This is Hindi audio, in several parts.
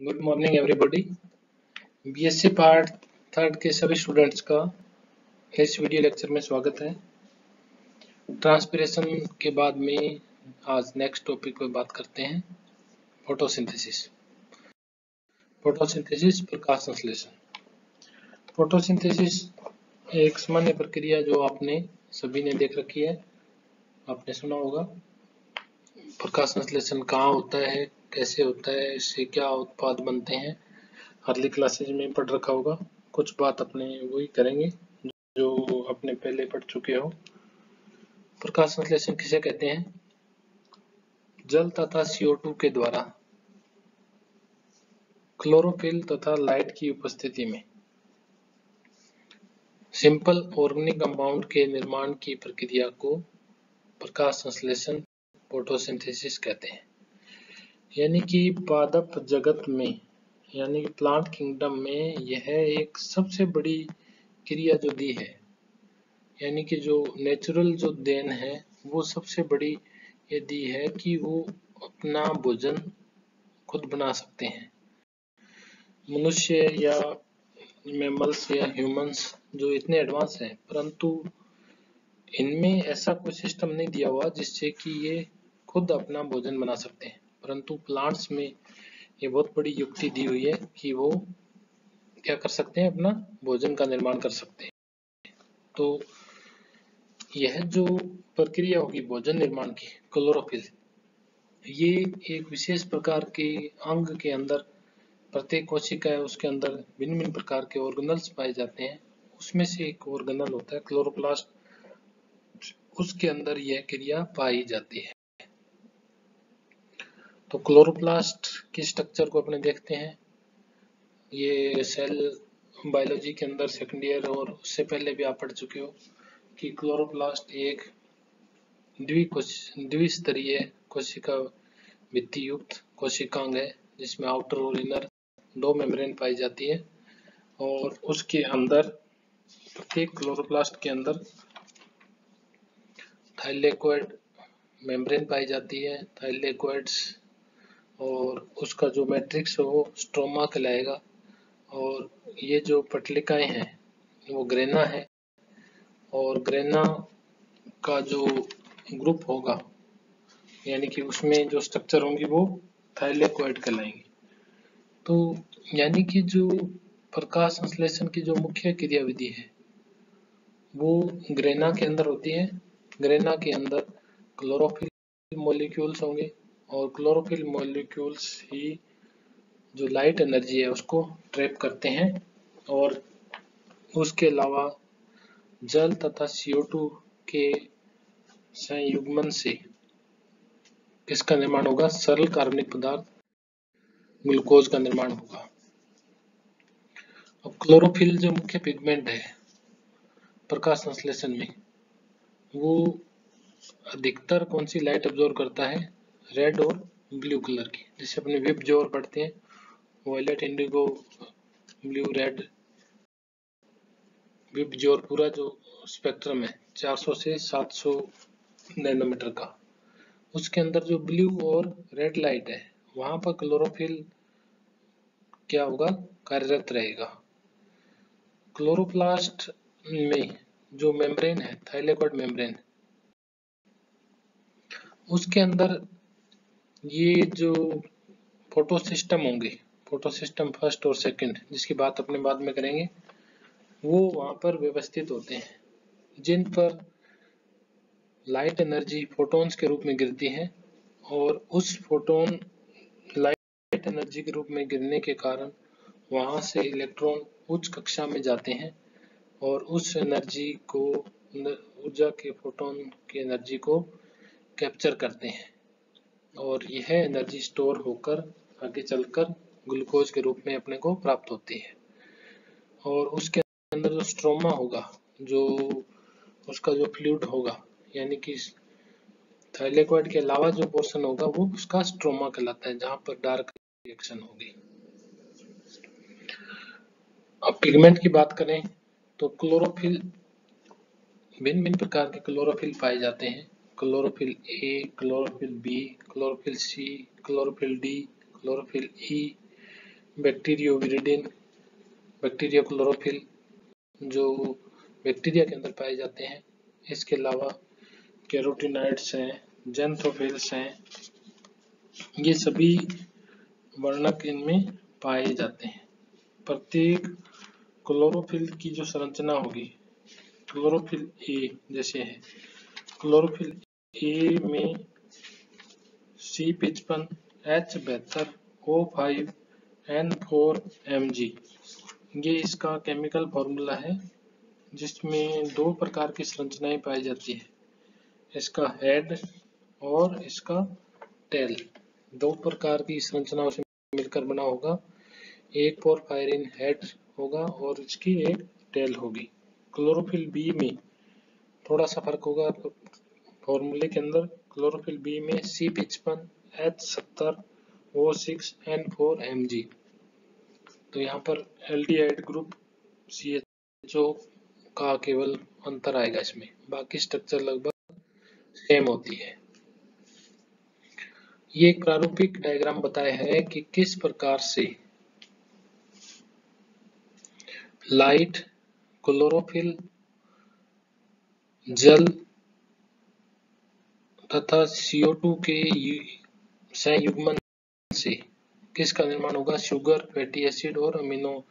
Good morning everybody BSc part third के सभी स्टूडेंट्स का इस वीडियो लेक्चर में स्वागत है। ट्रांसपिरेशन के बाद में आज नेक्स्ट टॉपिक पर बात करते हैं फोटोसिंथेसिस फोटोसिंथेसिस प्रकाश संश्लेषण। फोटोसिंथेसिस एक सामान्य प्रक्रिया जो आपने सभी ने देख रखी है। आपने सुना होगा। प्रकाश संश्लेषण कहाँ होता है? कैसे होता है, इससे क्या उत्पाद बनते हैं, अर्ली क्लासेज में पढ़ रखा होगा। कुछ बात अपने वही करेंगे, जो अपने पहले पढ़ चुके हो। प्रकाश संश्लेषण किसे कहते हैं? जल तथा CO2 के द्वारा। क्लोरोफिल तथा लाइट की उपस्थिति में। सिंपल ऑर्गेनिक कंपाउंड के निर्माण की प्रक्रिया को प्रकाश संश्लेषण फोटोसिंथेसिस कहते हैं। यानी कि पादप जगत में, यानी कि प्लांट किंगडम में यह एक सबसे बड़ी क्रिया जो दी है, यानी कि जो नेचुरल जो देन है, वो सबसे बड़ी ये दी है कि वो अपना भोजन खुद बना सकते हैं। मनुष्य या मेमल्स या ह्यूमंस जो इतने एडवांस हैं, परंतु इनमें ऐसा कोई सिस्टम नहीं दिया हुआ जिससे कि ये खुद अपना भोजन बना सकते हैं। परंतु प्लांट्स में ये बहुत बड़ी युक्ति दी हुई है कि वो क्या कर सकते हैं, अपना भोजन का निर्माण कर सकते हैं। तो यह जो प्रक्रिया होगी भोजन निर्माण की क्लोरोफिल ये एक विशेष प्रकार के अंग के अंदर, प्रत्येक कोशिका है, उसके अंदर भिन्न भिन्न प्रकार के ऑर्गेनल्स पाए जाते हैं। उसमें से एक ऑर्गेनल होता है क्लोरोप्लास्ट उसके अंदर यह क्रिया पाई जाती है। तो क्लोरोप्लास्ट की स्ट्रक्चर को अपने देखते हैं। ये सेल बायोलॉजी के अंदर सेकेंड ईयर और उससे पहले भी आप पढ़ चुके हो कि क्लोरोप्लास्ट एक द्विस्तरीय कोशिका भित्ति युक्त कोशिकांग है, जिसमें आउटर और इनर दो मेम्ब्रेन पाई जाती है और उसके अंदर, प्रत्येक क्लोरोप्लास्ट के अंदर थाइलेकोइड मेम्ब्रेन पाई जाती है। थाइलेकोइड्स और उसका जो मैट्रिक्स है वो स्ट्रोमा कहलाएगा। और ये जो पटलिकाएँ हैं, वो ग्रेना है। और ग्रेना का जो ग्रुप होगा, यानी कि उसमें जो स्ट्रक्चर होंगी वो थाइलेकोइड कहलाएँगे। तो यानी कि जो प्रकाश संश्लेषण की जो मुख्य क्रियाविधि है, वो ग्रेना के अंदर होती है। ग्रेना के अंदर क्लोरोफिल मोलिक्यूल्स होंगे और क्लोरोफिल मॉलिक्यूल्स ही जो लाइट एनर्जी है उसको ट्रैप करते हैं और उसके अलावा जल तथा CO2 के संयुग्मन से किसका निर्माण होगा, सरल कार्बनिक पदार्थ ग्लूकोज का निर्माण होगा। अब क्लोरोफिल जो मुख्य पिगमेंट है, प्रकाश संश्लेषण में, वो अधिकतर कौन सी लाइट अब्जॉर्व करता है? रेड और ब्लू कलर की। जैसे अपने विप ज़ोर पढ़ते हैं वायलेट इंडिगो ब्लू रेड विप ज़ोर पूरा जो स्पेक्ट्रम है 400 से 700 नैनोमीटर का। उसके अंदर जो ब्लू और रेड लाइट है, वहाँ पर क्लोरोफिल क्या होगा? कार्यरत रहेगा। क्लोरोप्लास्ट में जो मेम्ब्रेन है थाइलेकोइड मेम्ब्रेन उसके अंदर ये जो फ़ोटो सिस्टम होंगे फ़ोटो सिस्टम फ़र्स्ट और सेकंड जिसकी बात अपने बाद में करेंगे, वो वहाँ पर व्यवस्थित होते हैं, जिन पर लाइट एनर्जी फोटोन्स के रूप में गिरती है और उस फोटोन लाइट एनर्जी के रूप में गिरने के कारण वहाँ से इलेक्ट्रॉन उच्च कक्षा में जाते हैं और उस एनर्जी को ऊर्जा के फोटोन की एनर्जी को कैप्चर करते हैं। और यह एनर्जी स्टोर होकर, आगे चलकर ग्लूकोज के रूप में अपने को प्राप्त होती है। और उसके अंदर जो स्ट्रोमा होगा, जो उसका जो फ्लूड होगा, यानी कि थाइलेकोइड के अलावा जो पोर्शन होगा, वो उसका स्ट्रोमा कहलाता है, जहाँ पर डार्क रिएक्शन होगी। अब पिगमेंट की बात करें तो क्लोरोफिल भिन्न भिन्न प्रकार के क्लोरोफिल पाए जाते हैं। Chlorophyll A chlorophyll B chlorophyll C chlorophyll D chlorophyll E bacterioviridin bacteria chlorophyll जो बैक्टीरिया के अंदर पाए जाते हैं। इसके अलावा कैरोटिनाइड्स हैं जेंथोफिल्स हैं, ये सभी वर्णक इनमें पाए जाते हैं। प्रत्येक क्लोरोफिल की जो संरचना होगी क्लोरोफिल ए जैसे है। क्लोरोफिल ए में सी पिचपन एच बहत्तर O five, N four, M G. ये इसका केमिकल फॉर्मूला है, जिसमें दो प्रकार की संरचनाएँ पाई जाती है। इसका हेड और इसका टेल। दो प्रकार की संरचनाओं से मिलकर बना होगा। एक पोरफायरिन हेड होगा और इसकी एक टेल होगी। क्लोरोफिल बी में थोड़ा सा फ़र्क होगा फॉर्मूले के अंदर क्लोरोफिल बी में सी पिचपन एच सत्तर O six N four M G तो यहाँ पर aldehyde group C H O का केवल अंतर आएगा इसमें। बाकी स्ट्रक्चर लगभग सेम होती है। ये एक प्रारूपिक डायग्राम बताया है कि किस प्रकार से लाइट क्लोरोफिल जल तथा CO2 के संयुग्मन से किसका निर्माण होगा? शुगर फैटी एसिड और अमीनो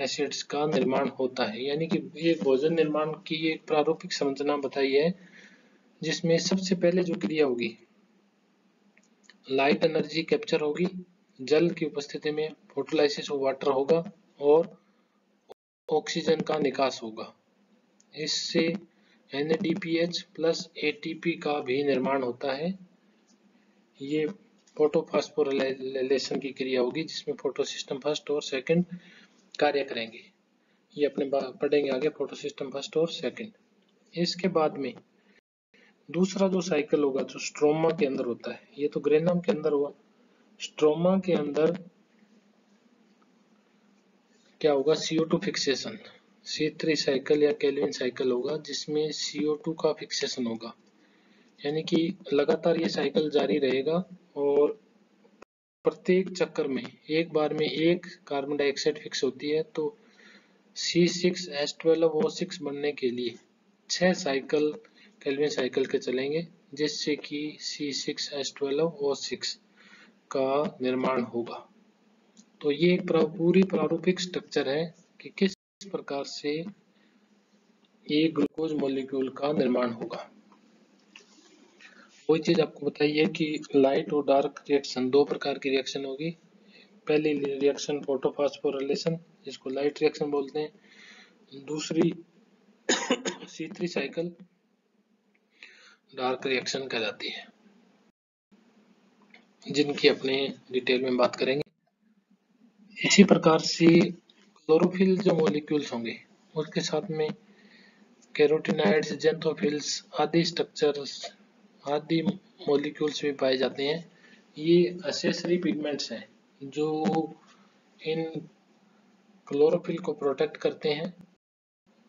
एसिड्स का निर्माण होता है। यानी कि ये भोजन निर्माण की एक प्रारूपिक संरचना बताई है, जिसमें सबसे पहले जो क्रिया होगी लाइट एनर्जी कैप्चर होगी, जल की उपस्थिति में फोटोलाइसिस ऑफ़ वाटर होगा और ऑक्सीजन का निकास होगा। इससे NADPH प्लस ATP का भी निर्माण होता है। ये फोटोफास्फोरिलेशन की क्रिया होगी, जिसमें फ़ोटो सिस्टम फ़र्स्ट और सेकंड कार्य करेंगे। ये अपने पढ़ेंगे आगे फ़ोटो सिस्टम फ़र्स्ट और सेकंड इसके बाद में दूसरा जो साइकिल होगा, जो स्ट्रोमा के अंदर होता है, ये तो ग्रेनम के अंदर हुआ। स्ट्रोमा के अंदर क्या होगा? CO2 फिक्सेशन C3 साइकिल या केल्विन साइकिल होगा, जिसमें CO2 का फिक्सेशन होगा। यानी कि लगातार ये साइकिल जारी रहेगा और प्रत्येक चक्कर में, एक बार में एक कार्बन डाइऑक्साइड फिक्स होती है तो C6H12O6 बनने के लिए छह साइकिल केल्विन साइकिल के चलेंगे, जिससे कि C6H12O6 का निर्माण होगा। तो ये एक पूरी प्रारूपिक स्ट्रक्चर है कि किस प्रकार से ये ग्लूकोज मॉलिक्यूल का निर्माण होगा। वही चीज़ आपको बताइए कि लाइट और डार्क रिएक्शन दो प्रकार की रिएक्शन होगी। पहली रिएक्शन फोटोफॉस्फोरिलेशन जिसको लाइट रिएक्शन बोलते हैं। दूसरी C three cycle dark reaction कहलाती है। जिनकी अपने डिटेल में बात करेंगे। इसी प्रकार से क्लोरोफिल जो मॉलिक्यूल्स होंगे उसके साथ में कैरोटिनाइड्स जेंथोफिल्स आदि स्ट्रक्चर्स आदि मॉलिक्यूल्स भी पाए जाते हैं। ये असेसरी पिगमेंट्स हैं, जो इन क्लोरोफिल को प्रोटेक्ट करते हैं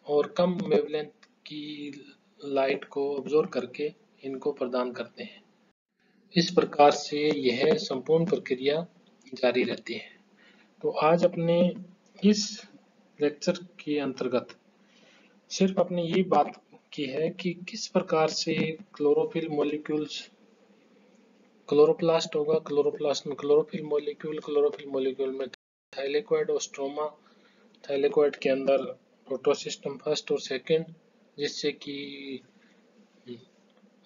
और कम वेवलेंथ की लाइट को ऑब्जॉर्व करके इनको प्रदान करते हैं। इस प्रकार से यह संपूर्ण प्रक्रिया जारी रहती है। तो आज अपने इस लेक्चर के अंतर्गत सिर्फ़ अपने ये बात की है कि किस प्रकार से क्लोरोफिल मॉलिक्यूल्स, क्लोरोप्लास्ट होगा, क्लोरोप्लास्ट में क्लोरोफिल मॉलिक्यूल क्लोरोफिल मॉलिक्यूल में थाइलेक्वाइड और स्ट्रोमा, थाइलेक्वाइड के अंदर प्रोटोसिस्टम फ़र्स्ट और सेकंड, जिससे कि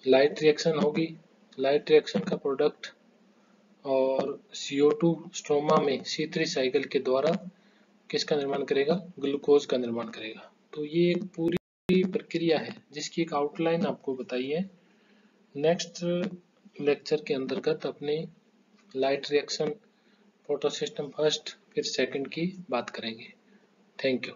लाइट रिएक्शन होगी। लाइट रिएक्शन का प्रोडक्ट और CO2 स्ट्रोमा में C3 साइकिल के द्वारा किसका निर्माण करेगा? ग्लूकोज का निर्माण करेगा। तो ये एक पूरी प्रक्रिया है, जिसकी एक आउटलाइन आपको बताई है। नेक्स्ट लेक्चर के अंतर्गत अपने light reaction photo system first फिर सेकंड की बात करेंगे। Thank you